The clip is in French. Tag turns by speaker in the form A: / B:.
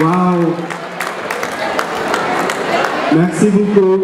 A: Waouh Merci beaucoup.